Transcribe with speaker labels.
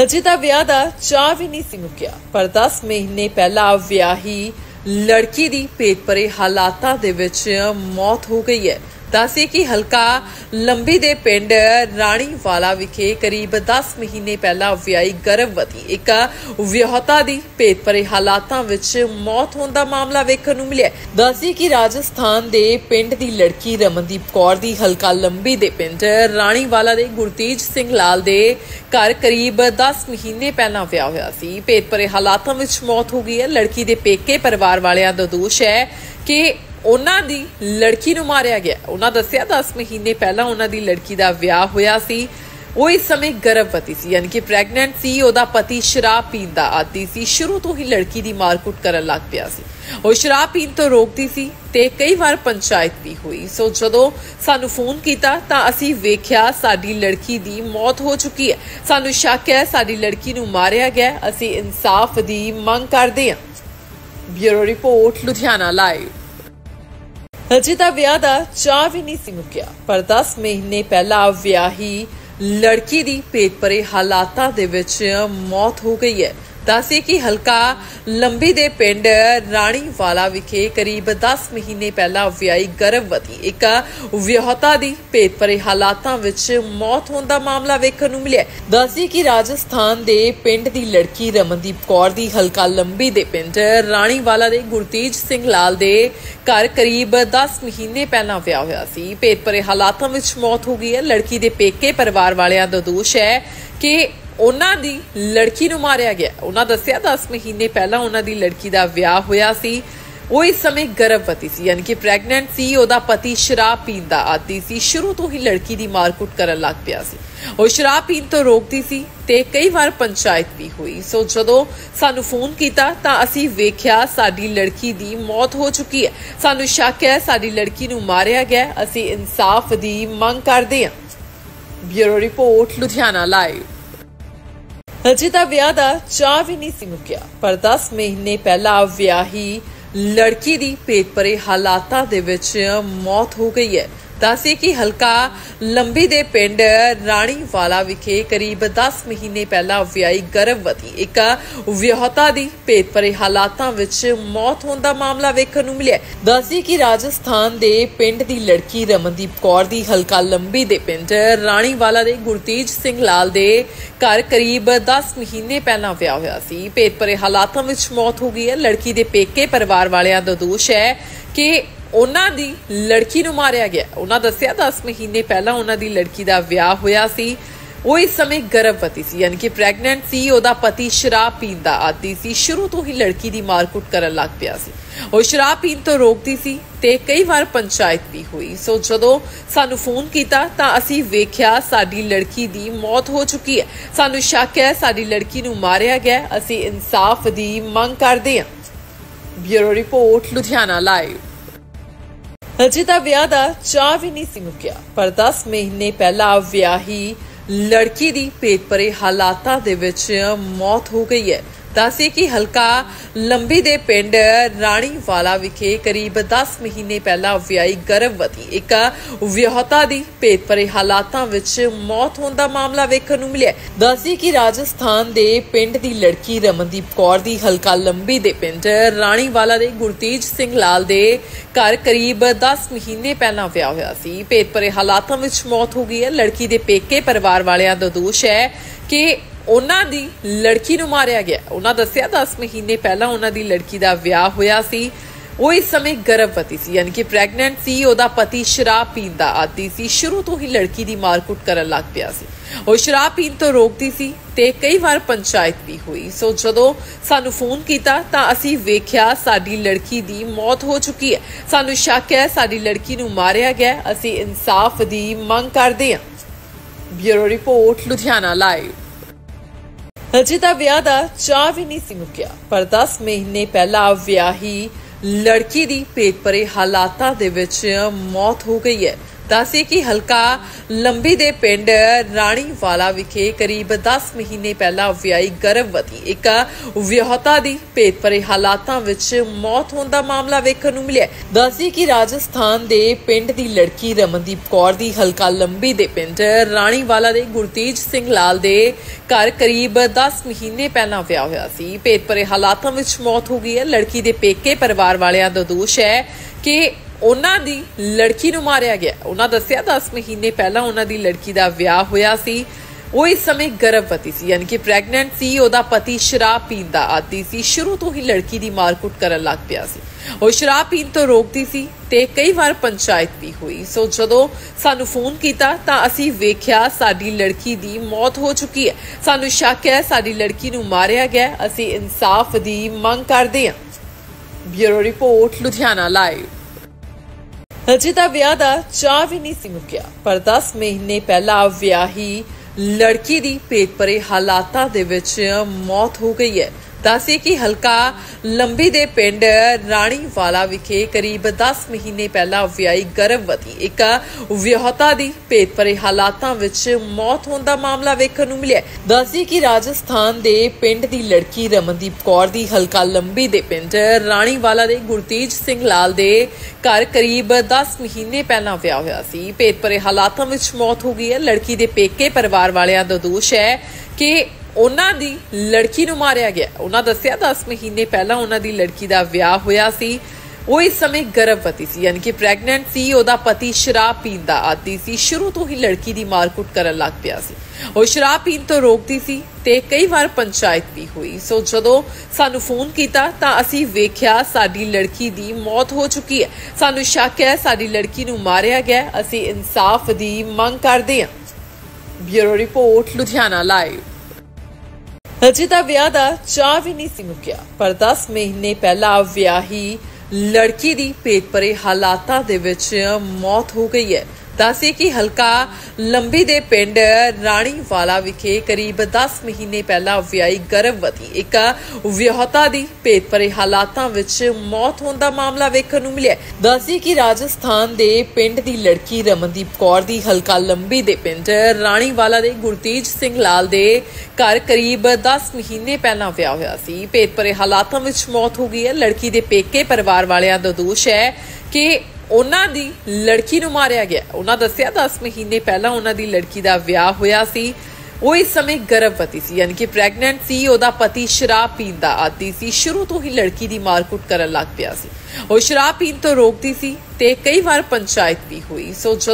Speaker 1: ਹਜੇ ਤਾਂ ਵਿਆਹ ਦਾ ਚਾਹ ਵੀ ਨਹੀਂ ਸੀ ਮੁੱਕਿਆ, ਪਰ 10 ਮਹੀਨੇ ਪਹਿਲਾਂ ਵਿਆਹੀ ਲੜਕੀ ਦੀ ਪੇਟ ਭਰੇ ਹਾਲਾਤਾਂ ਦੇ ਵਿੱਚ ਮੌਤ ਹੋ ਗਈ ਹੈ। ਦੱਸੇ ਕਿ ਹਲਕਾ ਲੰਬੀ ਦੇ ਪਿੰਡ ਰਾਣੀਵਾਲਾ ਵਿਖੇ ਕਰੀਬ 10 ਮਹੀਨੇ ਪਹਿਲਾਂ ਵਿਆਹੀ ਗਰਭਵਤੀ ਇੱਕ ਵਿਆਹਤਾ ਦੀ ਪੇਟ ਭਰੇ ਹਾਲਾਤਾਂ ਵਿੱਚ ਮੌਤ ਹੋਣ ਦਾ ਮਾਮਲਾ ਵੇਖਣ ਨੂੰ ਮਿਲਿਆ ਦੱਸੇ ਕਿ ਰਾਜਸਥਾਨ ਦੇ ਪਿੰਡ ਦੀ ਲੜਕੀ ਰਮਨਦੀਪ ਕੌਰ ਦੀ ਹਲਕਾ ਲੰਬੀ ਦੇ ਪਿੰਡ ਰਾਣੀਵਾਲਾ ਦੇ ਗੁਰਤੇਜ ਸਿੰਘ ਲਾਲ ਦੇ ਘਰ ਕਰੀਬ 10 ਮਹੀਨੇ ਪਹਿਲਾਂ ਵਿਆਹ ਹੋਇਆ ਸੀ। ਪੇਟ ਭਰੇ ਹਾਲਾਤਾਂ ਵਿੱਚ ਮੌਤ ਹੋ ਗਈ ਹੈ। ਲੜਕੀ ਦੇ ਪੇਕੇ ਪਰਿਵਾਰ ਵਾਲਿਆਂ ਦਾ ਦੋਸ਼ ਹੈ ਕਿ ਉਹਨਾਂ ਦੀ ਲੜਕੀ ਨੂੰ ਮਾਰਿਆ ਗਿਆ। ਉਹਨਾਂ ਦੱਸਿਆ 10 ਮਹੀਨੇ ਪਹਿਲਾਂ ਉਹਨਾਂ ਦੀ ਲੜਕੀ ਦਾ ਵਿਆਹ ਹੋਇਆ ਸੀ। ਉਹ ਇਸ ਸਮੇਂ ਗਰਭਵਤੀ ਸੀ, ਯਾਨੀ ਕਿ ਪ੍ਰੈਗਨੈਂਟ ਸੀ। ਉਹਦਾ ਪਤੀ ਸ਼ਰਾਬ ਪੀਣ ਦਾ ਆਦੀ ਸੀ। ਸ਼ੁਰੂ ਤੋਂ ਹੀ ਲੜਕੀ ਦੀ ਮਾਰਕੁੱਟ ਕਰਨ ਲੱਗ ਪਿਆ ਸੀ। ਉਹ ਸ਼ਰਾਬ ਪੀਣ ਤੋਂ ਰੋਕਦੀ ਸੀ ਤੇ ਕਈ ਵਾਰ ਪੰਚਾਇਤ ਵੀ ਹੋਈ। ਸੋ ਜਦੋਂ ਸਾਨੂੰ ਫੋਨ ਕੀਤਾ ਤਾਂ ਅਸੀਂ ਵੇਖਿਆ ਸਾਡੀ ਲੜਕੀ ਦੀ ਮੌਤ ਹੋ ਚੁੱਕੀ ਹੈ। ਸਾਨੂੰ ਸ਼ੱਕ ਹੈ ਸਾਡੀ ਲੜਕੀ ਨੂੰ ਮਾਰਿਆ ਗਿਆ। ਅਸੀਂ ਇਨਸਾਫ ਦੀ ਮੰਗ ਕਰਦੇ ਹਾਂ। Bureau report, Ludhiana live. ਅਜੇ ਤਾਂ ਵਿਆਹ ਦਾ ਚਾਹ ਵੀ ਨਹੀਂ ਸੀ ਮੁੱਕਿਆ, ਪਰ 10 ਮਹੀਨੇ ਪਹਿਲਾਂ ਵਿਆਹੀ ਲੜਕੀ ਦੀ ਪੇਟ ਭਰੇ ਹਾਲਾਤਾਂ ਦੇ ਵਿੱਚ ਮੌਤ ਹੋ ਗਈ ਹੈ। ਦੱਸੇ ਕਿ ਹਲਕਾ ਲੰਬੀ ਦੇ ਪਿੰਡ ਰਾਣੀਵਾਲਾ ਵਿਖੇ ਕਰੀਬ 10 ਮਹੀਨੇ ਪਹਿਲਾਂ ਵਿਆਹੀ ਗਰਭਵਤੀ ਇੱਕ ਵਿਆਹਤਾ ਦੀ ਪੇਟ ਭਰੇ ਹਾਲਾਤਾਂ ਵਿੱਚ ਮੌਤ ਹੋਣ ਦਾ ਮਾਮਲਾ ਵੇਖਣ ਨੂੰ ਮਿਲਿਆ। ਦੱਸੇ ਕਿ ਰਾਜਸਥਾਨ ਦੇ ਪਿੰਡ ਦੀ ਲੜਕੀ ਰਮਨਦੀਪ ਕੌਰ ਦੀ ਹਲਕਾ ਲੰਬੀ ਦੇ ਪਿੰਡ ਰਾਣੀਵਾਲਾ ਦੇ ਗੁਰਤੇਜ ਸਿੰਘ ਲਾਲ ਦੇ ਘਰ ਕਰੀਬ 10 ਮਹੀਨੇ ਪਹਿਲਾਂ ਵਿਆਹ ਹੋਇਆ ਸੀ। ਪੇਟ ਭਰੇ ਹਾਲਾਤਾਂ ਵਿੱਚ ਮੌਤ ਹੋ ਗਈ ਹੈ। ਲੜਕੀ ਦੇ ਪੇਕੇ ਪਰਿਵਾਰ ਵਾਲਿਆਂ ਦਾ ਦੋਸ਼ ਹੈ ਕਿ ਉਹਨਾਂ ਦੀ ਲੜਕੀ ਨੂੰ ਮਾਰਿਆ ਗਿਆ। ਉਹਨਾਂ ਦੱਸਿਆ 10 ਮਹੀਨੇ ਪਹਿਲਾਂ ਉਹਨਾਂ ਦੀ ਲੜਕੀ ਦਾ ਵਿਆਹ ਹੋਇਆ ਸੀ। ਉਹ ਇਸ ਸਮੇਂ ਗਰਭਵਤੀ ਸੀ, ਯਾਨੀ ਕਿ ਪ੍ਰੈਗਨੈਂਟ ਸੀ। ਉਹਦਾ ਪਤੀ ਸ਼ਰਾਬ ਪੀਣ ਦਾ ਆਦੀ ਸੀ। ਸ਼ੁਰੂ ਤੋਂ ਹੀ ਲੜਕੀ ਦੀ ਮਾਰਕੁੱਟ ਕਰਨ ਲੱਗ ਪਿਆ ਸੀ। ਉਹ ਸ਼ਰਾਬ ਪੀਣ ਤੋਂ ਰੋਕਦੀ ਸੀ ਤੇ ਕਈ ਵਾਰ ਪੰਚਾਇਤ ਵੀ ਹੋਈ। ਸੋ ਜਦੋਂ ਸਾਨੂੰ ਫੋਨ ਕੀਤਾ ਤਾਂ ਅਸੀਂ ਵੇਖਿਆ ਸਾਡੀ ਲੜਕੀ ਦੀ ਮੌਤ ਹੋ ਚੁੱਕੀ ਹੈ। ਸਾਨੂੰ ਸ਼ੱਕ ਹੈ ਸਾਡੀ ਲੜਕੀ ਨੂੰ ਮਾਰਿਆ ਗਿਆ। ਅਸੀਂ ਇਨਸਾਫ ਦੀ ਮੰਗ ਕਰਦੇ ਹਾਂ। Bureau report, Ludhiana live. ਅਜੇ ਤਾਂ ਵਿਆਹ ਦਾ ਚਾਹ ਵੀ ਨਹੀਂ ਸੀ ਮੁੱਕਿਆ, ਪਰ 10 ਮਹੀਨੇ ਪਹਿਲਾਂ ਵਿਆਹੀ ਲੜਕੀ ਦੀ ਪੇਟ ਭਰੇ ਹਾਲਾਤਾਂ ਦੇ ਵਿੱਚ ਮੌਤ ਹੋ ਗਈ ਹੈ। ਦੱਸੇ ਕਿ ਹਲਕਾ ਲੰਬੀ ਦੇ ਪਿੰਡ ਰਾਣੀਵਾਲਾ ਵਿਖੇ ਕਰੀਬ 10 ਮਹੀਨੇ ਪਹਿਲਾਂ ਵਿਆਹੀ ਗਰਭਵਤੀ ਇੱਕ ਵਿਆਹਤਾ ਦੀ ਪੇਟ ਭਰੇ ਹਾਲਾਤਾਂ ਵਿੱਚ ਮੌਤ ਹੋਣ ਦਾ ਮਾਮਲਾ ਵੇਖਣ ਨੂੰ ਮਿਲਿਆ ਦੱਸੇ ਕਿ ਰਾਜਸਥਾਨ ਦੇ ਪਿੰਡ ਦੀ ਲੜਕੀ ਰਮਨਦੀਪ ਕੌਰ ਦੀ ਹਲਕਾ ਲੰਬੀ ਦੇ ਪਿੰਡ ਰਾਣੀਵਾਲਾ ਦੇ ਗੁਰਤੇਜ ਸਿੰਘ ਲਾਲ ਦੇ ਘਰ ਕਰੀਬ 10 ਮਹੀਨੇ ਪਹਿਲਾਂ ਵਿਆਹ ਹੋਇਆ ਸੀ। ਪੇਟ ਭਰੇ ਹਾਲਾਤਾਂ ਵਿੱਚ ਮੌਤ ਹੋ ਗਈ ਹੈ। ਲੜਕੀ ਦੇ ਪੇਕੇ ਪਰਿਵਾਰ ਵਾਲਿਆਂ ਦਾ ਦੋਸ਼ ਹੈ ਕਿ ਉਹਨਾਂ ਦੀ ਲੜਕੀ ਨੂੰ ਮਾਰਿਆ ਗਿਆ। ਉਹਨਾਂ ਦੱਸਿਆ 10 ਮਹੀਨੇ ਪਹਿਲਾਂ ਉਹਨਾਂ ਦੀ ਲੜਕੀ ਦਾ ਵਿਆਹ ਹੋਇਆ ਸੀ। ਉਹ ਇਸ ਸਮੇਂ ਗਰਭਵਤੀ ਸੀ, ਯਾਨੀ ਕਿ ਪ੍ਰੈਗਨੈਂਟ ਸੀ। ਉਹਦਾ ਪਤੀ ਸ਼ਰਾਬ ਪੀਣ ਦਾ ਆਦੀ ਸੀ। ਸ਼ੁਰੂ ਤੋਂ ਹੀ ਲੜਕੀ ਦੀ ਮਾਰਕੁੱਟ ਕਰਨ ਲੱਗ ਪਿਆ ਸੀ। ਉਹ ਸ਼ਰਾਬ ਪੀਣ ਤੋਂ ਰੋਕਦੀ ਸੀ ਤੇ ਕਈ ਵਾਰ ਪੰਚਾਇਤ ਵੀ ਹੋਈ। ਸੋ ਜਦੋਂ ਸਾਨੂੰ ਫੋਨ ਕੀਤਾ ਤਾਂ ਅਸੀਂ ਵੇਖਿਆ ਸਾਡੀ ਲੜਕੀ ਦੀ ਮੌਤ ਹੋ ਚੁੱਕੀ ਹੈ। ਸਾਨੂੰ ਸ਼ੱਕ ਹੈ ਸਾਡੀ ਲੜਕੀ ਨੂੰ ਮਾਰਿਆ ਗਿਆ। ਅਸੀਂ ਇਨਸਾਫ ਦੀ ਮੰਗ ਕਰਦੇ ਹਾਂ। Bureau report, Ludhiana live. ਹਜੇ ਤਾਂ ਵਿਆਹ ਦਾ ਚਾਹ ਵੀ ਨਹੀਂ ਸੀ ਮੁੱਕਿਆ, ਪਰ 10 ਮਹੀਨੇ ਪਹਿਲਾਂ ਵਿਆਹੀ ਲੜਕੀ ਦੀ ਪੇਟ ਭਰੇ ਹਾਲਾਤਾਂ ਦੇ ਵਿੱਚ ਮੌਤ ਹੋ ਗਈ ਹੈ। ਦੱਸੇ ਕਿ ਹਲਕਾ ਲੰਬੀ ਦੇ ਪਿੰਡ ਰਾਣੀਵਾਲਾ ਵਿਖੇ ਕਰੀਬ 10 ਮਹੀਨੇ ਪਹਿਲਾਂ ਵਿਆਹੀ ਗਰਭਵਤੀ ਇੱਕ ਵਿਆਹਤਾ ਦੀ ਪੇਟ ਭਰੇ ਹਾਲਾਤਾਂ ਵਿੱਚ ਮੌਤ ਹੋਣ ਦਾ ਮਾਮਲਾ ਵੇਖਣ ਨੂੰ ਮਿਲਿਆ। ਦੱਸੇ ਕਿ ਰਾਜਸਥਾਨ ਦੇ ਪਿੰਡ ਦੀ ਲੜਕੀ ਰਮਨਦੀਪ ਕੌਰ ਦੀ ਹਲਕਾ ਲੰਬੀ ਦੇ ਪਿੰਡ ਰਾਣੀਵਾਲਾ ਦੇ ਗੁਰਤੇਜ ਸਿੰਘ ਲਾਲ ਦੇ ਘਰ ਕਰੀਬ 10 ਮਹੀਨੇ ਪਹਿਲਾਂ ਵਿਆਹ ਹੋਇਆ ਸੀ। ਪੇਟ ਭਰੇ ਹਾਲਾਤਾਂ ਵਿੱਚ ਮੌਤ ਹੋ ਗਈ ਹੈ। ਲੜਕੀ ਦੇ ਪੇਕੇ ਪਰਿਵਾਰ ਵਾਲਿਆਂ ਦਾ ਦੋਸ਼ ਹੈ ਕਿ ਉਹਨਾਂ ਦੀ ਲੜਕੀ ਨੂੰ ਮਾਰਿਆ ਗਿਆ। ਉਹਨਾਂ ਦੱਸਿਆ 10 ਮਹੀਨੇ ਪਹਿਲਾਂ ਉਹਨਾਂ ਦੀ ਲੜਕੀ ਦਾ ਵਿਆਹ ਹੋਇਆ ਸੀ। ਉਹ ਇਸ ਸਮੇਂ ਗਰਭਵਤੀ ਸੀ, ਯਾਨੀ ਕਿ ਪ੍ਰੈਗਨੈਂਟ ਸੀ। ਉਹਦਾ ਪਤੀ ਸ਼ਰਾਬ ਪੀਣ ਦਾ ਆਦੀ ਸੀ। ਸ਼ੁਰੂ ਤੋਂ ਹੀ ਲੜਕੀ ਦੀ ਮਾਰਕੁੱਟ ਕਰਨ ਲੱਗ ਪਿਆ ਸੀ। ਉਹ ਸ਼ਰਾਬ ਪੀਣ ਤੋਂ ਰੋਕਦੀ ਸੀ ਤੇ ਕਈ ਵਾਰ ਪੰਚਾਇਤ ਵੀ ਹੋਈ। ਸੋ ਜਦੋਂ ਸਾਨੂੰ ਫੋਨ ਕੀਤਾ ਤਾਂ ਅਸੀਂ ਵੇਖਿਆ ਸਾਡੀ ਲੜਕੀ ਦੀ ਮੌਤ ਹੋ ਚੁੱਕੀ ਹੈ। ਸਾਨੂੰ ਸ਼ੱਕ ਹੈ ਸਾਡੀ ਲੜਕੀ ਨੂੰ ਮਾਰਿਆ ਗਿਆ। ਅਸੀਂ ਇਨਸਾਫ ਦੀ ਮੰਗ ਕਰਦੇ ਹਾਂ। Bureau report, Ludhiana live. ਹਜੇ ਤਾਂ ਵਿਆਹ ਦਾ ਚਾਹ ਵੀ ਨਹੀਂ ਸੀ ਮੁੱਕਿਆ, ਪਰ 10 ਮਹੀਨੇ ਪਹਿਲਾਂ ਵਿਆਹੀ ਲੜਕੀ ਦੀ ਪੇਟ ਭਰੇ ਹਾਲਾਤਾਂ ਦੇ ਵਿੱਚ ਮੌਤ ਹੋ ਗਈ ਹੈ। ਦੱਸੇ ਕਿ ਹਲਕਾ ਲੰਬੀ ਦੇ ਪਿੰਡ ਰਾਣੀਵਾਲਾ ਵਿਖੇ ਕਰੀਬ 10 ਮਹੀਨੇ ਪਹਿਲਾਂ ਵਿਆਹੀ ਗਰਭਵਤੀ ਇੱਕ ਵਿਆਹਤਾ ਦੀ ਭੇਤ ਭਰੇ ਹਾਲਾਤਾਂ ਵਿੱਚ ਮੌਤ ਹੋਣ ਦਾ ਮਾਮਲਾ ਵੇਖਣ ਨੂੰ ਮਿਲਿਆ। ਦੱਸੇ ਕਿ ਰਾਜਸਥਾਨ ਦੇ ਪਿੰਡ ਦੀ ਲੜਕੀ ਰਮਨਦੀਪ ਕੌਰ ਦੀ ਹਲਕਾ ਲੰਬੀ ਦੇ ਪਿੰਡ ਰਾਣੀਵਾਲਾ ਦੇ ਗੁਰਤੇਜ ਸਿੰਘ ਲਾਲ ਦੇ ਘਰ ਕਰੀਬ 10 ਮਹੀਨੇ ਪਹਿਲਾਂ ਵਿਆਹ ਹੋਇਆ ਸੀ। ਭੇਤ ਭਰੇ ਹਾਲਾਤਾਂ ਵਿੱਚ ਮੌਤ ਹੋ ਗਈ ਹੈ। ਲੜਕੀ ਦੇ ਪੇਕੇ ਪਰਿਵਾਰ ਵਾਲਿਆਂ ਦਾ ਦੋਸ਼ ਹੈ ਕਿ ਉਹਨਾਂ ਦੀ ਲੜਕੀ ਨੂੰ ਮਾਰਿਆ ਗਿਆ। ਉਹਨਾਂ ਦੱਸਿਆ 10 ਮਹੀਨੇ ਪਹਿਲਾਂ ਉਹਨਾਂ ਦੀ ਲੜਕੀ ਦਾ ਵਿਆਹ ਹੋਇਆ ਸੀ। ਉਹ ਇਸ ਸਮੇਂ ਗਰਭਵਤੀ ਸੀ, ਯਾਨੀ ਕਿ ਪ੍ਰੈਗਨੈਂਟ ਸੀ। ਉਹਦਾ ਪਤੀ ਸ਼ਰਾਬ ਪੀਣ ਆਦੀ ਸੀ। ਸ਼ੁਰੂ ਤੋਂ ਹੀ ਲੜਕੀ ਦੀ ਮਾਰਕੁੱਟ ਕਰਨ ਲੱਗ ਪਿਆ ਸੀ। ਉਹ ਸ਼ਰਾਬ ਪੀਣ ਤੋਂ ਰੋਕਦੀ ਸੀ ਤੇ ਕਈ ਵਾਰ ਪੰਚਾਇਤ ਵੀ ਹੋਈ। ਸੋ ਜਦੋਂ ਸਾਨੂੰ ਫੋਨ ਕੀਤਾ ਤਾਂ ਅਸੀਂ ਵੇਖਿਆ ਸਾਡੀ ਲੜਕੀ ਦੀ ਮੌਤ ਹੋ ਚੁੱਕੀ ਹੈ। ਸਾਨੂੰ ਸ਼ੱਕ ਹੈ ਸਾਡੀ ਲੜਕੀ ਨੂੰ ਮਾਰਿਆ ਗਿਆ। ਅਸੀਂ ਇਨਸਾਫ ਦੀ ਮੰਗ ਕਰਦੇ ਹਾਂ। Bureau report, Ludhiana live. ਅਜੇ ਤਾਂ ਵਿਆਹ ਦਾ ਚਾਹ ਵੀ ਨਹੀਂ ਸੀ ਮੁੱਕਿਆ, ਪਰ 10 ਮਹੀਨੇ ਪਹਿਲਾਂ ਵਿਆਹੀ ਲੜਕੀ ਦੀ ਭੇਤ ਭਰੇ ਹਾਲਾਤਾਂ ਦੇ ਵਿੱਚ ਮੌਤ ਹੋ ਗਈ ਹੈ। ਦੱਸੇ ਕਿ ਹਲਕਾ ਲੰਬੀ ਦੇ ਪਿੰਡ ਰਾਣੀਵਾਲਾ ਵਿਖੇ ਕਰੀਬ 10 ਮਹੀਨੇ ਪਹਿਲਾਂ ਵਿਆਹੀ ਗਰਭਵਤੀ ਇੱਕ ਵਿਆਹਤਾ ਦੀ ਭੇਤ ਹਾਲਾਤਾਂ ਵਿੱਚ ਮੌਤ ਹੋਣ ਦਾ ਮਾਮਲਾ ਵੇਖਣ ਨੂੰ ਮਿਲਿਆ ਦੱਸੇ ਕਿ ਰਾਜਸਥਾਨ ਦੇ ਪਿੰਡ ਦੀ ਲੜਕੀ ਰਮਨਦੀਪ ਕੌਰ ਦੀ ਹਲਕਾ ਲੰਬੀ ਦੇ ਪਿੰਡ ਰਾਣੀਵਾਲਾ ਦੇ ਗੁਰਤੇਜ ਸਿੰਘ ਲਾਲ ਦੇ ਘਰ ਕਰੀਬ 10 ਮਹੀਨੇ ਪਹਿਲਾਂ ਵਿਆਹ ਹੋਇਆ ਸੀ। ਭੇਤ ਭਰੇ ਹਾਲਾਤਾਂ ਵਿੱਚ ਮੌਤ ਹੋ ਗਈ ਹੈ। ਲੜਕੀ ਦੇ ਪੇਕੇ ਪਰਿਵਾਰ ਵਾਲਿਆਂ ਦਾ ਦੋਸ਼ ਹੈ ਕਿ ਉਹਨਾਂ ਦੀ ਲੜਕੀ ਨੂੰ ਮਾਰਿਆ ਗਿਆ। ਉਹਨਾਂ ਦੱਸਿਆ 10 ਮਹੀਨੇ ਪਹਿਲਾਂ ਉਹਨਾਂ ਦੀ ਲੜਕੀ ਦਾ ਵਿਆਹ ਹੋਇਆ ਸੀ। ਉਹ ਇਸ ਸਮੇਂ ਗਰਭਵਤੀ ਸੀ, ਯਾਨੀ ਕਿ ਪ੍ਰੈਗਨੈਂਟ ਸੀ। ਉਹਦਾ ਪਤੀ ਸ਼ਰਾਬ ਪੀਣ ਆਦੀ ਸੀ। ਸ਼ੁਰੂ ਤੋਂ ਹੀ ਲੜਕੀ ਦੀ ਮਾਰਕੁੱਟ ਕਰਨ ਲੱਗ ਪਿਆ ਸੀ। ਉਹ ਸ਼ਰਾਬ ਪੀਣ ਤੋਂ ਰੋਕਦੀ ਸੀ ਤੇ ਕਈ ਵਾਰ ਪੰਚਾਇਤ ਵੀ ਹੋਈ। ਸੋ ਜਦੋਂ ਸਾਨੂੰ ਫੋਨ ਕੀਤਾ ਤਾਂ ਅਸੀਂ ਵੇਖਿਆ ਸਾਡੀ ਲੜਕੀ ਦੀ ਮੌਤ ਹੋ ਚੁੱਕੀ ਹੈ। ਸਾਨੂੰ ਸ਼ੱਕ ਹੈ ਸਾਡੀ ਲੜਕੀ ਨੂੰ ਮਾਰਿਆ ਗਿਆ। ਅਸੀਂ ਇਨਸਾਫ ਦੀ ਮੰਗ ਕਰਦੇ ਹਾਂ। Bureau report, Ludhiana live. ਅਜੇ ਤਾਂ ਵਿਆਹ ਦਾ ਚਾਹ ਵੀ ਨਹੀਂ ਸੀ ਮੁੱਕਿਆ, ਪਰ 10 ਮਹੀਨੇ ਪਹਿਲਾਂ ਵਿਆਹੀ ਲੜਕੀ ਦੀ ਭੇਤ ਭਰੇ ਹਾਲਾਤਾਂ ਦੇ ਵਿੱਚ ਮੌਤ ਹੋ ਗਈ ਹੈ। ਦੱਸੇ ਕਿ ਹਲਕਾ ਲੰਬੀ ਦੇ ਪਿੰਡ ਰਾਣੀਵਾਲਾ ਵਿਖੇ ਕਰੀਬ 10 ਮਹੀਨੇ ਪਹਿਲਾਂ ਵਿਆਹੀ ਗਰਭਵਤੀ ਇੱਕ ਵਿਆਹਤਾ ਦੀ ਭੇਤ ਭਰੇ ਹਾਲਾਤਾਂ ਵਿੱਚ ਮੌਤ ਹੋਣ ਦਾ ਮਾਮਲਾ ਵੇਖਣ ਨੂੰ ਮਿਲਿਆ। ਦੱਸੇ ਕਿ ਰਾਜਸਥਾਨ ਦੇ ਪਿੰਡ ਦੀ ਲੜਕੀ ਰਮਨਦੀਪ ਕੌਰ ਦੀ ਹਲਕਾ ਲੰਬੀ ਦੇ ਪਿੰਡ ਰਾਣੀਵਾਲਾ ਦੇ ਗੁਰਤੇਜ ਸਿੰਘ ਲਾਲ ਦੇ ਘਰ ਕਰੀਬ 10 ਮਹੀਨੇ ਪਹਿਲਾਂ ਵਿਆਹ ਹੋਇਆ ਸੀ। ਭੇਤ ਭਰੇ ਹਾਲਾਤਾਂ ਵਿੱਚ ਮੌਤ ਹੋ ਗਈ ਹੈ। ਲੜਕੀ ਦੇ ਪੇਕੇ ਪਰਿਵਾਰ ਵਾਲਿਆਂ ਦਾ ਦੋਸ਼ ਹੈ ਕਿ ਉਹਨਾਂ ਦੀ ਲੜਕੀ ਨੂੰ ਮਾਰਿਆ ਗਿਆ। ਉਹਨਾਂ ਦੱਸਿਆ 10 ਮਹੀਨੇ ਪਹਿਲਾਂ ਉਹਨਾਂ ਦੀ ਲੜਕੀ ਦਾ ਵਿਆਹ ਹੋਇਆ ਸੀ। ਉਹ ਇਸ ਸਮੇਂ ਗਰਭਵਤੀ ਸੀ, ਯਾਨੀ ਕਿ ਪ੍ਰੈਗਨੈਂਟ ਸੀ। ਉਹਦਾ ਪਤੀ ਸ਼ਰਾਬ ਪੀਣ ਦਾ ਆਦੀ ਸੀ। ਸ਼ੁਰੂ ਤੋਂ ਹੀ ਲੜਕੀ ਦੀ ਮਾਰਕੁੱਟ ਕਰਨ ਲੱਗ ਪਿਆ ਸੀ। ਉਹ ਸ਼ਰਾਬ ਪੀਣ ਤੋਂ ਰੋਕਦੀ ਸੀ ਤੇ ਕਈ ਵਾਰ ਪੰਚਾਇਤ ਵੀ ਹੋਈ। ਸੋ ਜਦੋਂ